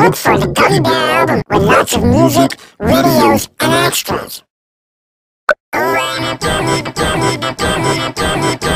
Look for the Gummy Bear album with lots of music, videos, and extras. Gummy, gummy, gummy, gummy, gummy.